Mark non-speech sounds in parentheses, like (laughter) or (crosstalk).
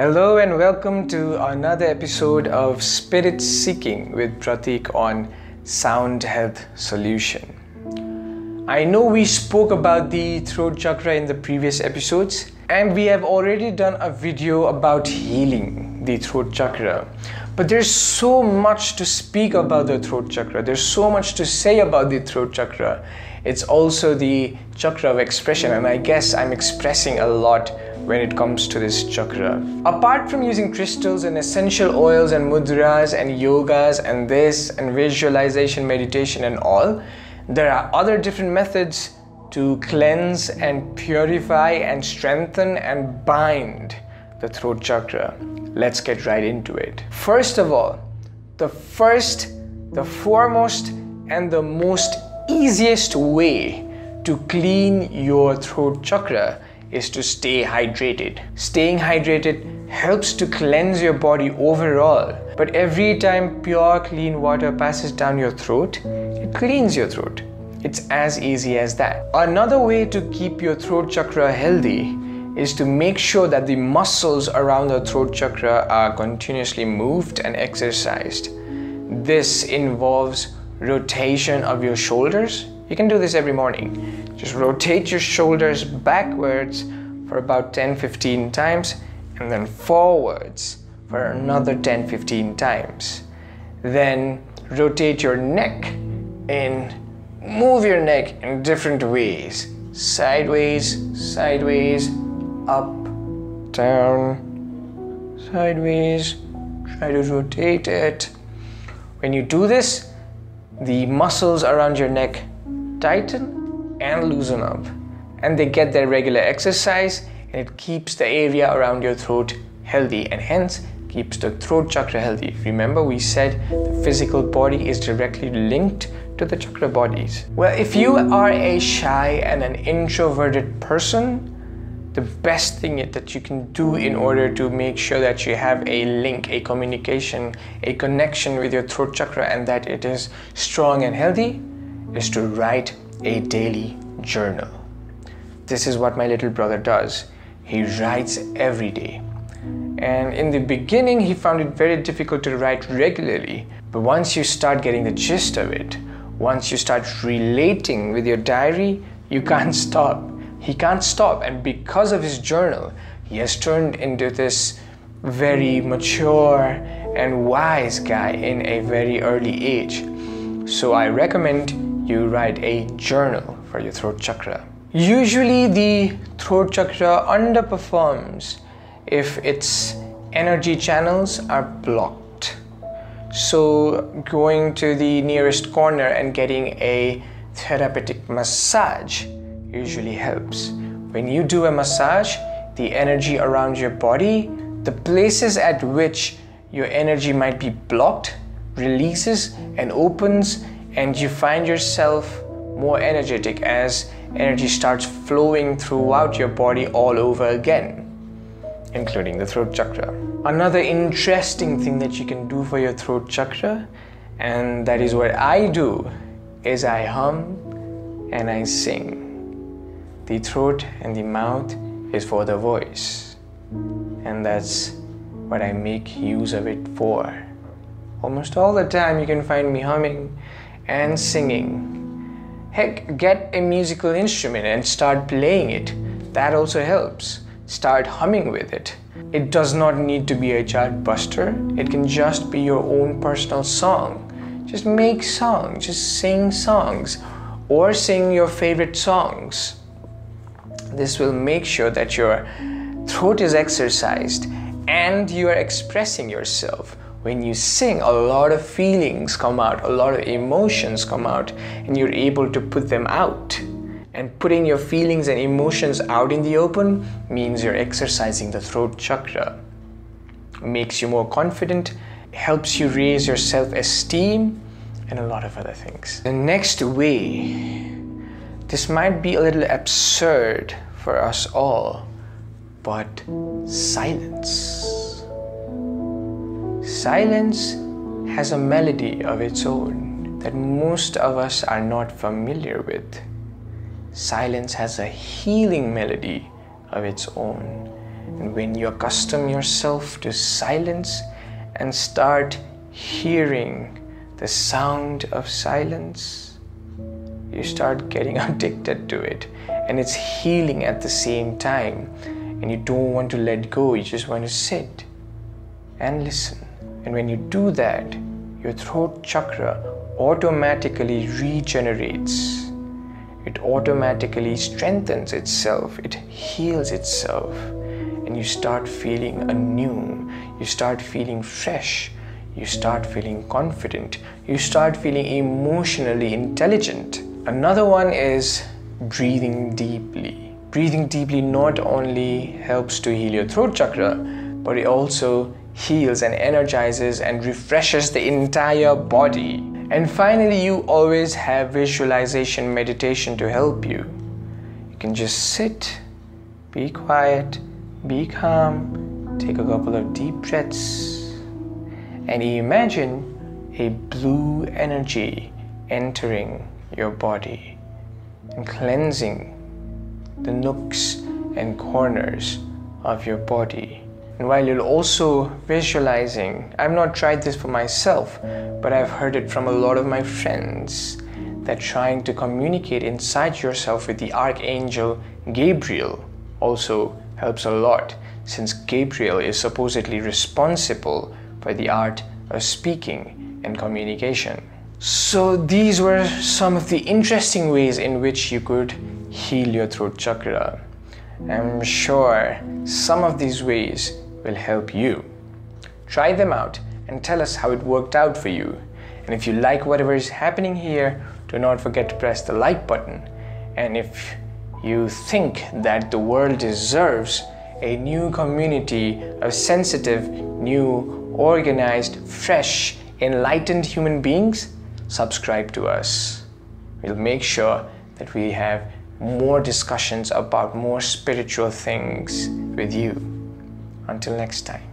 Hello and welcome to another episode of Spirit Seeking with Pratik on Sound Health Solution. I know we spoke about the throat chakra in the previous episodes, and we have already done a video about healing the throat chakra. But there's so much to speak about the throat chakra, there's so much to say about the throat chakra. It's also the chakra of expression, and I guess I'm expressing a lot when it comes to this chakra. Apart from using crystals and essential oils and mudras and yogas and this and visualization meditation and all, there are other different methods to cleanse and purify and strengthen and bind the throat chakra. Let's get right into it. First of all, the first, the foremost, and the most easiest way to clean your throat chakra is to stay hydrated. Staying hydrated helps to cleanse your body overall, but every time pure clean water passes down your throat, it cleans your throat. It's as easy as that. Another way to keep your throat chakra healthy is to make sure that the muscles around the throat chakra are continuously moved and exercised. This involves rotation of your shoulders. You can do this every morning. Just rotate your shoulders backwards for about 10 15 times and then forwards for another 10 15 times. Then rotate your neck and move your neck in different ways sideways, sideways, up, down, sideways. Try to rotate it. When you do this, the muscles around your neck tighten and loosen up, and they get their regular exercise, and it keeps the area around your throat healthy, and hence keeps the throat chakra healthy. Remember, we said the physical body is directly linked to the chakra bodies. Well, if you are a shy and an introverted person, the best thing that you can do in order to make sure that you have a link, a communication, a connection with your throat chakra and that it is strong and healthy is to write a daily journal. This is what my little brother does. He writes every day. And in the beginning, he found it very difficult to write regularly. But once you start getting the gist of it, once you start relating with your diary, you can't stop. He can't stop. And because of his journal, he has turned into this very mature and wise guy in a very early age. So I recommend you write a journal for your throat chakra. Usually, the throat chakra underperforms if its energy channels are blocked. So, going to the nearest corner and getting a therapeutic massage usually helps. When you do a massage, the energy around your body, the places at which your energy might be blocked, releases and opens, and you find yourself more energetic as energy starts flowing throughout your body all over again including the throat chakra. Another interesting thing that you can do for your throat chakra, and that is what I do, is I hum and I sing. The throat and the mouth is for the voice, and that's what I make use of it for. Almost all the time, you can find me humming and singing. Heck, get a musical instrument and start playing it. That also helps start humming with it. It does not need to be a chart buster, it can just be your own personal song. Just make songs, just sing songs, or sing your favorite songs. This will make sure that your throat is exercised and you are expressing yourself. When you sing, a lot of feelings come out, a lot of emotions come out, and you're able to put them out. And putting your feelings and emotions out in the open means you're exercising the throat chakra. Makes you more confident, helps you raise your self esteem, and a lot of other things. The next way, this might be a little absurd for us all, but silence. Silence has a melody of its own that most of us are not familiar with silence has a healing melody of its own. And when you accustom yourself to silence and start hearing the sound of silence, you start getting (laughs) addicted to it. And it's healing at the same time. And you don't want to let go, you just want to sit and listen. And when you do that, your throat chakra automatically regenerates. It automatically strengthens itself, it heals itself, and you start feeling anew. You start feeling fresh. You start feeling confident. You start feeling emotionally intelligent. Another one is breathing deeply. Breathing deeply not only helps to heal your throat chakra, but it also heals and energizes and refreshes the entire body. And finally, you always have visualization meditation to help you. You can just sit, be quiet, be calm, take a couple of deep breaths, and imagine a blue energy entering your body and cleansing the nooks and corners of your body. And while you're also visualizing, I've not tried this for myself, but I've heard it from a lot of my friends that trying to communicate inside yourself with the Archangel Gabriel also helps a lot since Gabriel is supposedly responsible for the art of speaking and communication. So, these were some of the interesting ways in which you could heal your throat chakra. I'm sure some of these ways will help you. Try them out and tell us how it worked out for you. And if you like whatever is happening here, do not forget to press the like button. And if you think that the world deserves a new community of sensitive, new, organized, fresh, enlightened human beings, subscribe to us. We'll make sure that we have more discussions about more spiritual things with you. Until next time.